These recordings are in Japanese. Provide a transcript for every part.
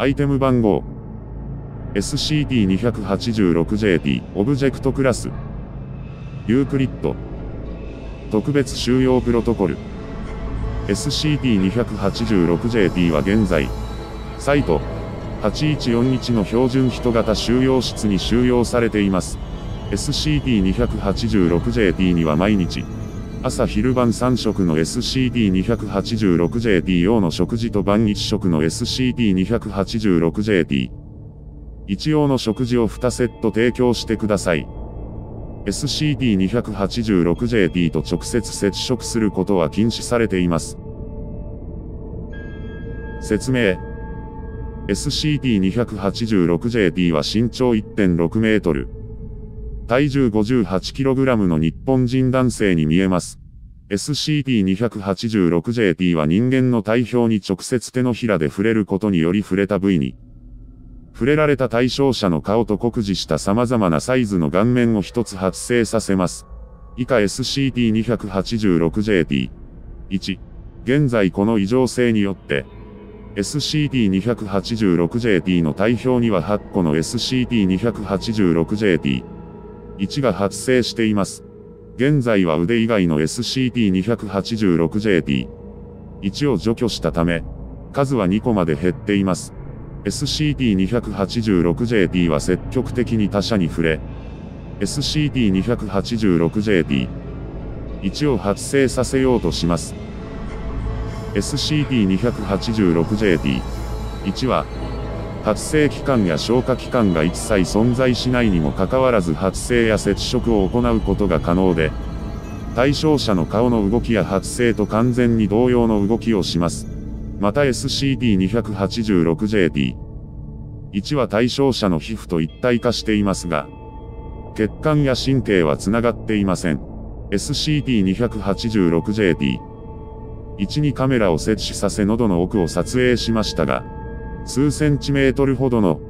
アイテム番号。 SCP-286-JP オブジェクトクラス。ユークリッド。特別収容プロトコル。 SCP-286-JP は現在。サイト。8141の標準人型収容室に収容されています。 SCP-286-JP には毎日。朝昼晩3食の SCD-286JT 用の食事と晩1食の SCD-286JT 一用の食事を2セット提供してください。SCD-286JT と直接接触することは禁止されています。説明 SCD-286JT は身長1.6メートル。体重 58kg の日本人男性に見えます。SCD-286JT は人間の体表に直接手のひらで触れることにより触れた部位に触れられた対象者の顔と酷似した様々なサイズの顔面を一つ発生させます。以下 SCD-286JT。1。現在この異常性によって、SCD-286JT の体表には8個の SCD-286JT。1が発生しています。現在は腕以外の SCD-286JT。1を除去したため、数は2個まで減っています。SCD-286JT は積極的に他者に触れ、SCD-286JT、1を発生させようとします。SCD-286JT、1は、発生期間や消化期間が一切存在しないにもかかわらず発生や接触を行うことが可能で、対象者の顔の動きや発生と完全に同様の動きをします。また SCD-286JT。1は対象者の皮膚と一体化していますが、血管や神経は繋がっていません。SCD-286JT。1にカメラを設置させ喉の奥を撮影しましたが、数センチメートルほどの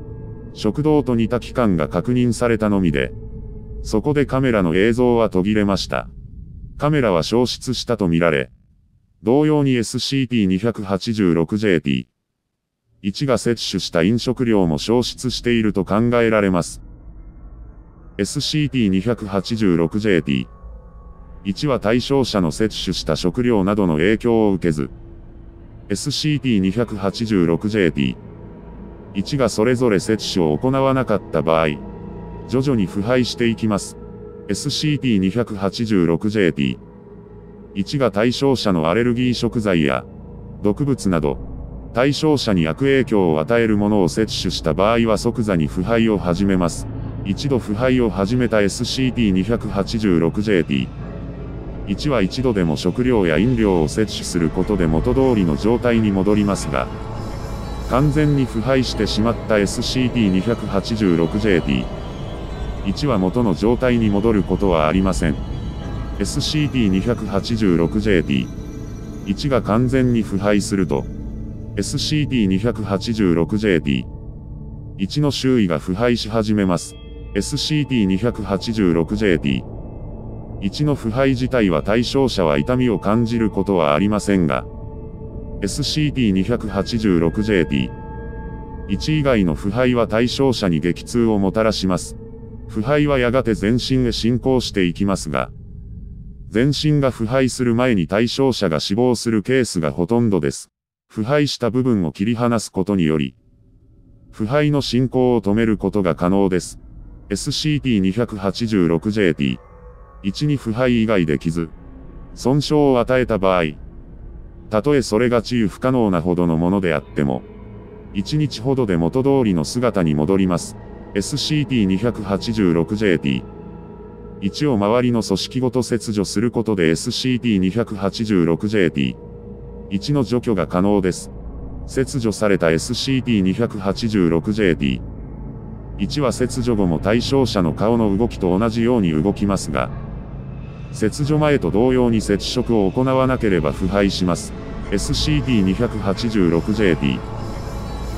食道と似た器官が確認されたのみで、そこでカメラの映像は途切れました。カメラは消失したとみられ、同様に SCP-286JT。1が摂取した飲食量も消失していると考えられます。SCP-286JT。1は対象者の摂取した食料などの影響を受けず、SCP-286JT。1がそれぞれ摂取を行わなかった場合、徐々に腐敗していきます。SCP-286JT。1が対象者のアレルギー食材や毒物など、対象者に悪影響を与えるものを摂取した場合は即座に腐敗を始めます。一度腐敗を始めた SCP-286JT。1は一度でも食料や飲料を摂取することで元通りの状態に戻りますが、完全に腐敗してしまった SCP-286JT。1は元の状態に戻ることはありません。SCD-286JT。1が完全に腐敗すると、SCD-286JT。1の周囲が腐敗し始めます。SCD-286JT。1の腐敗自体は対象者は痛みを感じることはありませんが、SCD-286JT。1以外の腐敗は対象者に激痛をもたらします。腐敗はやがて全身へ進行していきますが、全身が腐敗する前に対象者が死亡するケースがほとんどです。腐敗した部分を切り離すことにより、腐敗の進行を止めることが可能です。SCP-286JT。1に腐敗以外で傷、損傷を与えた場合、たとえそれが治癒不可能なほどのものであっても、1日ほどで元通りの姿に戻ります。SCP-286JT。1を周りの組織ごと切除することで SCP-286JT。1の除去が可能です。切除された SCP-286JT。1は切除後も対象者の顔の動きと同じように動きますが、切除前と同様に接触を行わなければ腐敗します。SCP-286JT。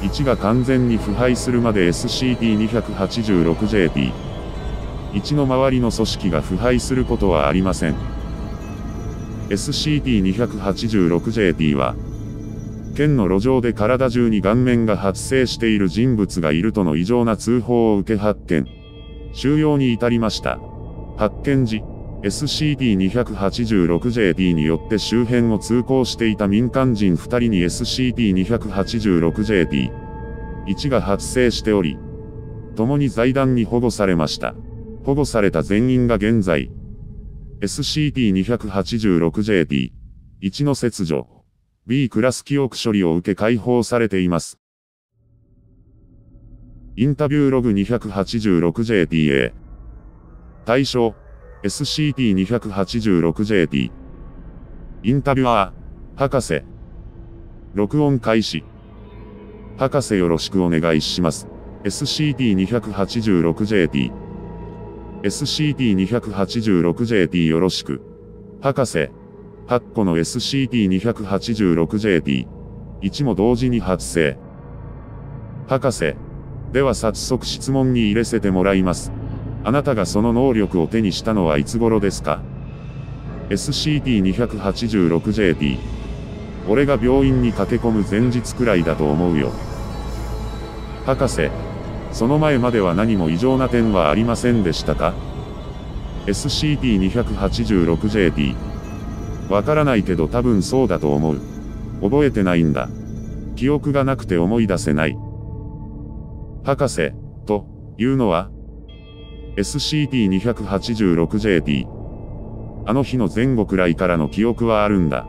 1が完全に腐敗するまで SCP-286JT。1の周りの組織が腐敗することはありません。SCP-286JT は、県の路上で体中に顔面が発生している人物がいるとの異常な通報を受け発見。収容に至りました。発見時、SCP-286JD によって周辺を通行していた民間人2人に SCP-286JD1 が発生しており、共に財団に保護されました。保護された全員が現在、SCP-286JD1 の切除、B クラス記憶処理を受け解放されています。インタビューログ 286JDA 対象 SCP-286JD インタビュアー博士。録音開始。博士よろしくお願いします。SCP-286JD SCP-286JD よろしく。博士。8個の SCP-286JD1 も同時に発生。博士。では早速質問に入れせてもらいます。あなたがその能力を手にしたのはいつ頃ですか ?SCP-286JD。俺が病院に駆け込む前日くらいだと思うよ。博士、その前までは何も異常な点はありませんでしたか ?SCP-286JD。わからないけど多分そうだと思う。覚えてないんだ。記憶がなくて思い出せない。博士、というのは？?SCP-286JD。あの日の前後くらいからの記憶はあるんだ。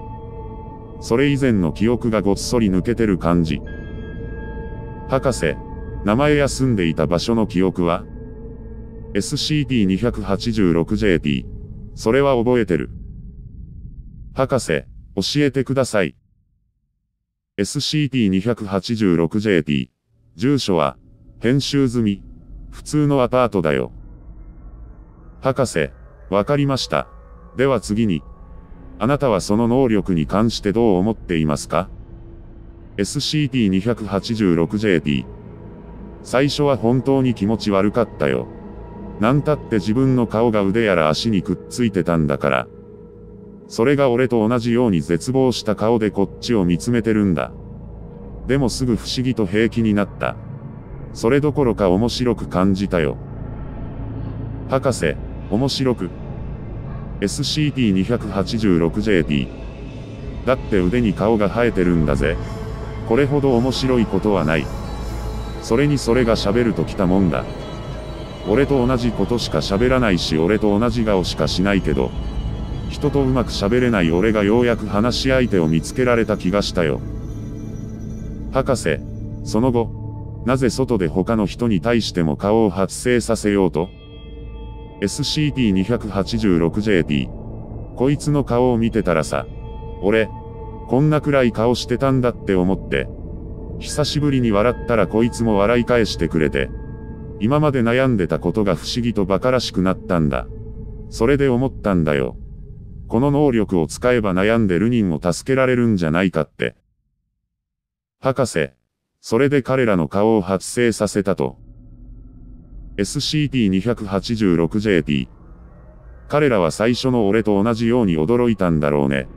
それ以前の記憶がごっそり抜けてる感じ。博士、名前や住んでいた場所の記憶は ?SCP-286JD。それは覚えてる。博士、教えてください。SCP-286JD。住所は編集済み。普通のアパートだよ。博士、わかりました。では次に。あなたはその能力に関してどう思っていますか ?SCP-286JD。最初は本当に気持ち悪かったよ。なんたって自分の顔が腕やら足にくっついてたんだから。それが俺と同じように絶望した顔でこっちを見つめてるんだ。でもすぐ不思議と平気になった。それどころか面白く感じたよ。博士、面白く。SCP-286JD。だって腕に顔が生えてるんだぜ。これほど面白いことはない。それにそれが喋るときたもんだ。俺と同じことしか喋らないし俺と同じ顔しかしないけど、人とうまく喋れない俺がようやく話し相手を見つけられた気がしたよ。博士、その後、なぜ外で他の人に対しても顔を発生させようと？?SCP-286JD。こいつの顔を見てたらさ、俺、こんなくらい顔してたんだって思って、久しぶりに笑ったらこいつも笑い返してくれて、今まで悩んでたことが不思議と馬鹿らしくなったんだ。それで思ったんだよ。この能力を使えば悩んでる人を助けられるんじゃないかって。博士、それで彼らの顔を発生させたと。SCP-286JT。彼らは最初の俺と同じように驚いたんだろうね。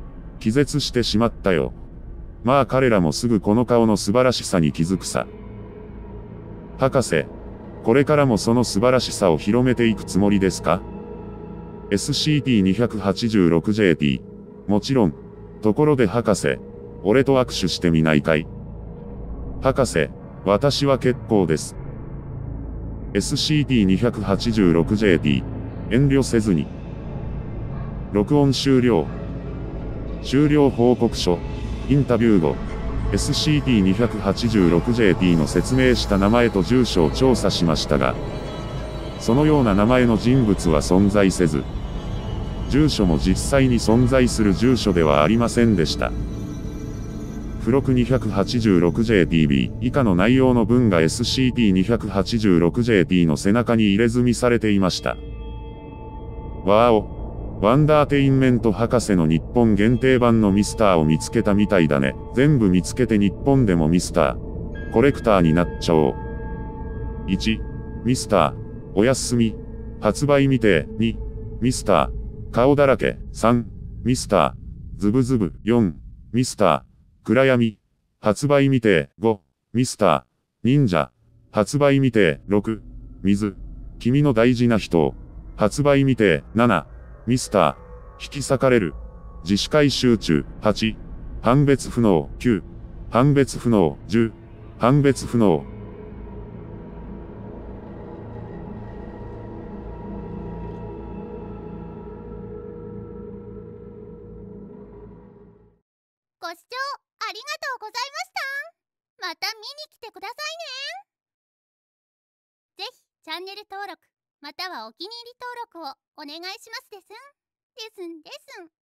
気絶してしまったよ。まあ彼らもすぐこの顔の素晴らしさに気づくさ。博士、これからもその素晴らしさを広めていくつもりですか ?SCP-286JT。もちろん。ところで博士、俺と握手してみないかい？博士、私は結構です。SCP-286JD、遠慮せずに。録音終了。終了報告書、インタビュー後、SCP-286JD の説明した名前と住所を調査しましたが、そのような名前の人物は存在せず、住所も実際に存在する住所ではありませんでした。付録 286JTB 以下の内容の文が SCP-286JT の背中に入れ墨されていました。わーお。ワンダーテインメント博士の日本限定版のミスターを見つけたみたいだね。全部見つけて日本でもミスター。コレクターになっちゃおう。1、ミスター。おやすみ。発売未定。2、ミスター。顔だらけ。3、ミスター。ズブズブ。4、ミスター。暗闇。発売未定5、ミスター、忍者、発売未定6、水、君の大事な人、発売未定7、ミスター、引き裂かれる、自主回収中。8、判別不能。9、判別不能。10、判別不能。ご視聴ありがとうございました。また見に来てくださいね。ぜひチャンネル登録またはお気に入り登録をお願いしますですん。ですんですん。